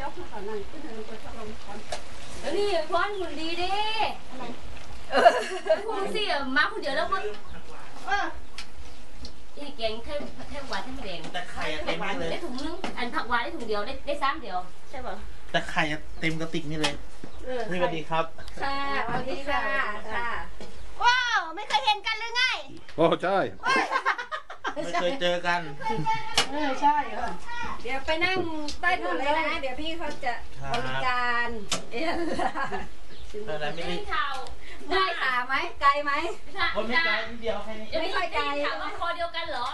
ยกมาก่อนหน่อยขึ้นเดินไปสักลงก่อนเดี๋ยวนี่พอนหุ่นดีดิพูดสิมาคนเดียวแล้วก็เอออีแกงแค่แค่หวานแค่แดงแต่ไข่อะเต็มเลยได้ถุงนึงอันผักหวานได้ถุงเดียวได้ได้ซ้ำเดียวใช่ป่ะแต่ไข่อะเต็มกระติกนี่เลยนี่สวัสดีครับ ค่ะสวัสดีค่ะค่ะว้าวไม่เคยเห็นกันหรือไงโอ้ใช่ ไม่เคยเจอกันเออใช่เออเดี๋ยวไปนั่งใต้ถุนเลยนะ เดี๋ยวพี่เขาจะบริการเอ๊ะอะไรไม่ได้ข่าวได้ขาไหมไกลไหมคนไม่ไกลนิดเดียวแค่นี้ไม่ค่อยไกลข่าวว่าคอเดียวกันเหรอ